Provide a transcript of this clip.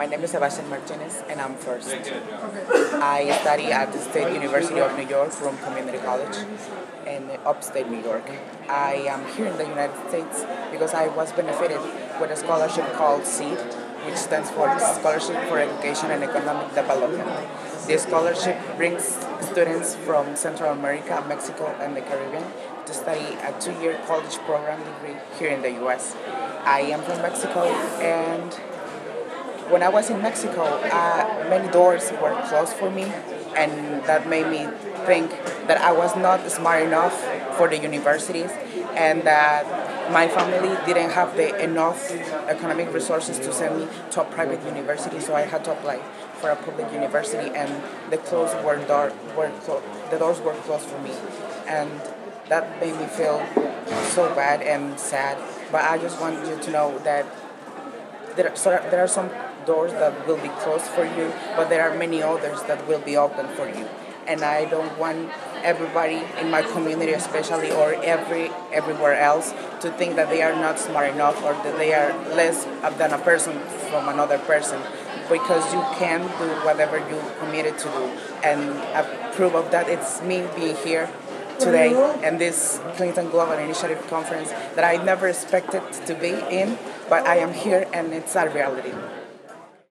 My name is Sebastian Martinez, and I'm first. I study at the State University of New York, Broome Community College, in upstate New York. I am here in the United States because I was benefited with a scholarship called SEED, which stands for Scholarship for Education and Economic Development. This scholarship brings students from Central America, Mexico, and the Caribbean to study a two-year college program degree here in the U.S. I am from Mexico, and when I was in Mexico, uh, many doors were closed for me, and that made me think that I was not smart enough for the universities, and that my family didn't have the enough economic resources to send me to a private university, so I had to apply for a public university, and the closed were door were clo- the doors were closed for me, and that made me feel so bad and sad. But I just want you to know that there, so there are some doors that will be closed for you, but there are many others that will be open for you. And I don't want everybody in my community, especially or every everywhere else, to think that they are not smart enough or that they are less than a person from another person, because you can do whatever you committed to do. And a proof of that it's me being here today mm-hmm. and this Clinton Global Initiative conference that I never expected to be in, but I am here and it's a reality.